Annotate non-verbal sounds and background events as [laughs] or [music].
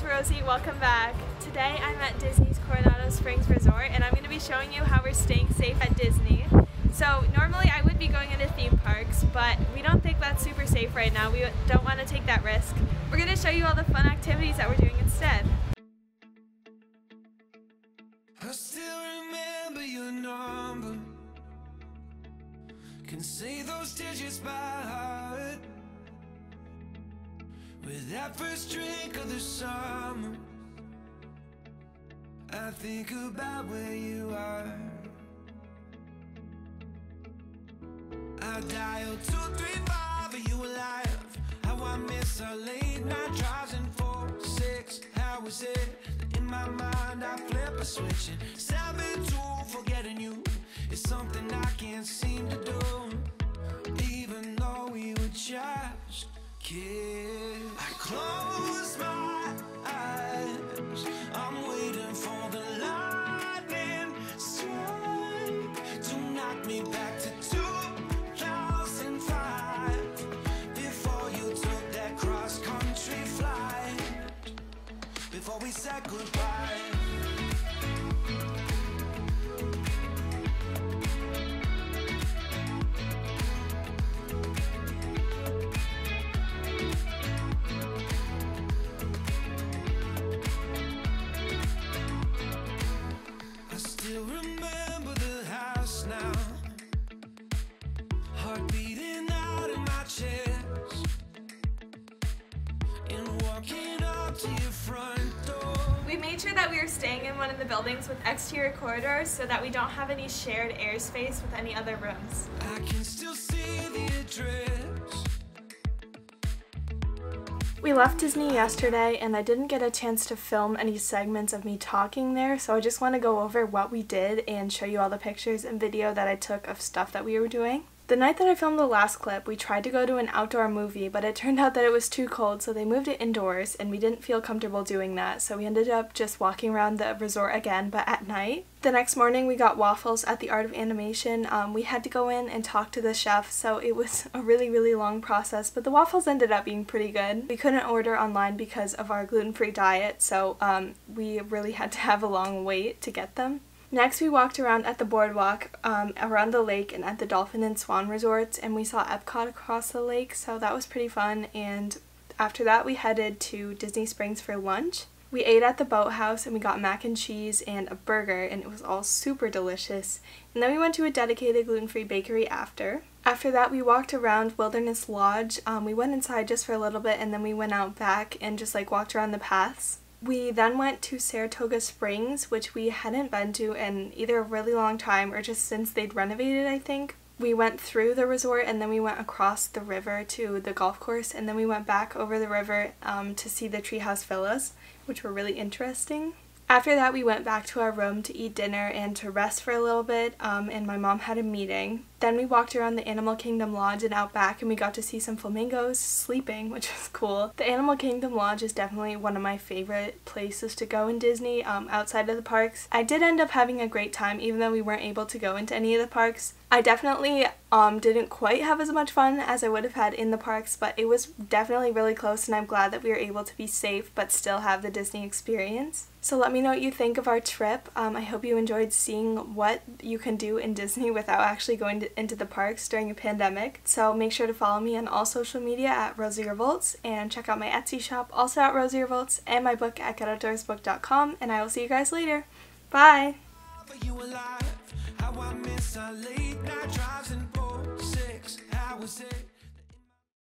it's Rosie. Welcome back. Today I'm at Disney's Coronado Springs Resort and I'm going to be showing you how we're staying safe at Disney. So normally I would be going into theme parks, but we don't think that's super safe right now. We don't want to take that risk. We're going to show you all the fun activities that we're doing instead. I still remember your number Can say those digits by heart with that first drink of the summer I think about where you are I dial 235, are you alive? How I miss our late night drives and four, six How is it in my mind I flip a switch and seven, two, forgetting you It's something I can't seem to do Even though we were just kiss. Close my eyes. I'm waiting for the lightning strike to knock me back to 2005. Before you took that cross country flight. Before we said goodbye. That we were staying in one of the buildings with exterior corridors so that we don't have any shared airspace with any other rooms. I can still see the address. We left Disney yesterday and I didn't get a chance to film any segments of me talking there so I just want to go over what we did and show you all the pictures and video that I took of stuff that we were doing. The night that I filmed the last clip, we tried to go to an outdoor movie, but it turned out that it was too cold, so they moved it indoors, and we didn't feel comfortable doing that, so we ended up just walking around the resort again, but at night. The next morning, we got waffles at the Art of Animation. Um, we had to go in and talk to the chef, so it was [laughs] a really, really long process, but the waffles ended up being pretty good. We couldn't order online because of our gluten-free diet, so um, we really had to have a long wait to get them. Next, we walked around at the boardwalk, um, around the lake, and at the Dolphin and Swan resorts, and we saw Epcot across the lake, so that was pretty fun. And after that, we headed to Disney Springs for lunch. We ate at the boathouse and we got mac and cheese and a burger, and it was all super delicious. And then we went to a dedicated gluten-free bakery after. After that, we walked around Wilderness Lodge. Um, we went inside just for a little bit, and then we went out back and just like walked around the paths. We then went to Saratoga Springs, which we hadn't been to in either a really long time or just since they'd renovated, I think. We went through the resort and then we went across the river to the golf course and then we went back over the river um, to see the treehouse villas, which were really interesting. After that, we went back to our room to eat dinner and to rest for a little bit, um, and my mom had a meeting. Then we walked around the Animal Kingdom Lodge and out back, and we got to see some flamingos sleeping, [laughs] which was cool. The Animal Kingdom Lodge is definitely one of my favorite places to go in Disney um, outside of the parks. I did end up having a great time, even though we weren't able to go into any of the parks. I definitely um, didn't quite have as much fun as I would have had in the parks, but it was definitely really close and I'm glad that we were able to be safe but still have the Disney experience. So let me know what you think of our trip. Um, I hope you enjoyed seeing what you can do in Disney [laughs] without actually going to, into the parks during a pandemic. So make sure to follow me on all social media at Rosie Revolts and check out my Etsy shop also at Rosie Revolts and my book at GetOutdoorsBook.com and I will see you guys later. Bye! I miss our late night drives and four, six hours.